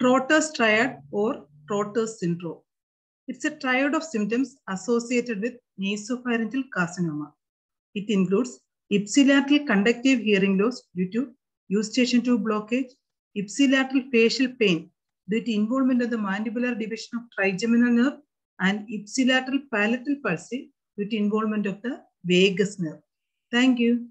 Trotter's triad or Trotter's syndrome. It's a triad of symptoms associated with nasopharyngeal carcinoma. It includes ipsilateral conductive hearing loss due to eustachian tube blockage, ipsilateral facial pain due to involvement of the mandibular division of trigeminal nerve, and ipsilateral palatal palsy due to involvement of the vagus nerve. Thank you.